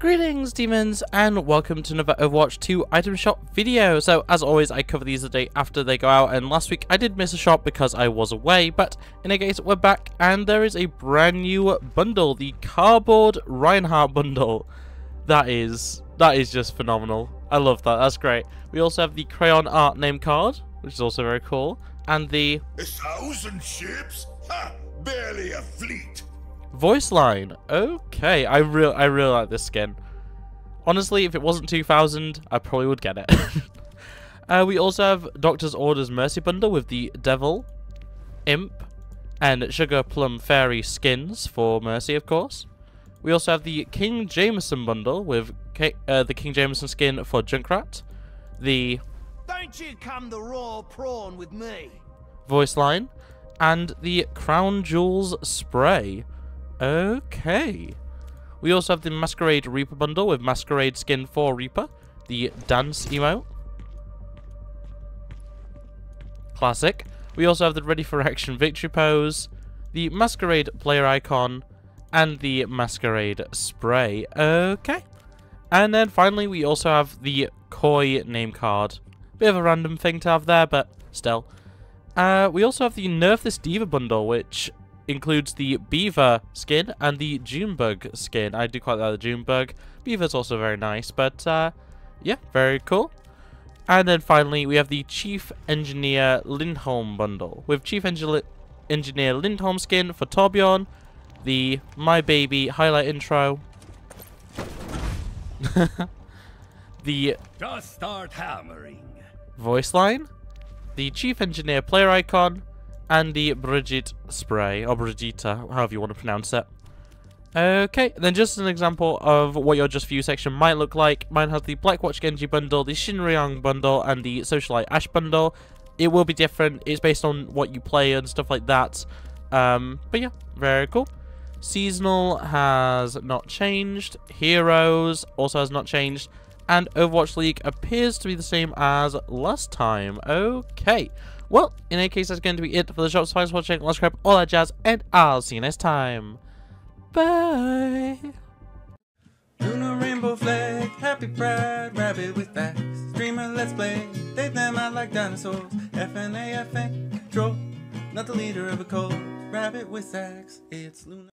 Greetings demons and welcome to another Overwatch 2 item shop video. So as always I cover these the day after they go out and last week I did miss a shop because I was away but in any case we're back and there is a brand new bundle, the Cardboard Reinhardt bundle. That is, that is just phenomenal. I love that, that's great. We also have the Crayon Art name card which is also very cool and the... A thousand ships? Ha! Barely a fleet. Voice line. Okay, I real I really like this skin. Honestly, if it wasn't 2000, I probably would get it. uh, we also have Doctor's Orders Mercy Bundle with the Devil, Imp, and Sugar Plum Fairy skins for Mercy, of course. We also have the King Jamison Bundle with K uh, the King Jamison skin for Junkrat, the Don't you come the raw prawn with me. voice line, and the Crown Jewels spray. Okay. We also have the Masquerade Reaper bundle with Masquerade skin for Reaper, the Dance emote. Classic. We also have the Ready for Action Victory pose, the Masquerade player icon, and the Masquerade spray. Okay. And then finally we also have the Koi name card. Bit of a random thing to have there, but still. Uh, we also have the Nerf This D.Va bundle, which includes the Beaver skin and the Junebug skin. I do quite like the Junebug. Beaver's also very nice, but uh, yeah, very cool. And then finally, we have the Chief Engineer Lindholm bundle with Chief Engi Engineer Lindholm skin for Torbjorn, the My Baby highlight intro, the Just start hammering. voice line, the Chief Engineer player icon, and the Brigitte spray, or Brigitta, however you want to pronounce it. Okay, then just an example of what your Just View section might look like. Mine has the Blackwatch Genji bundle, the Shinryang bundle, and the Socialite Ash bundle. It will be different. It's based on what you play and stuff like that. Um, but yeah, very cool. Seasonal has not changed. Heroes also has not changed. And Overwatch League appears to be the same as last time. Okay. Well, in any case, that's going to be it for the shop. So thanks for watching. Let's grab all that jazz. And I'll see you next time. Bye. Lunar rainbow flag, happy pride, rabbit with facts. Streamer, let's play. They them out like dinosaurs. FNA, FN, control. Not the leader of a cult. Rabbit with sax. It's Luna.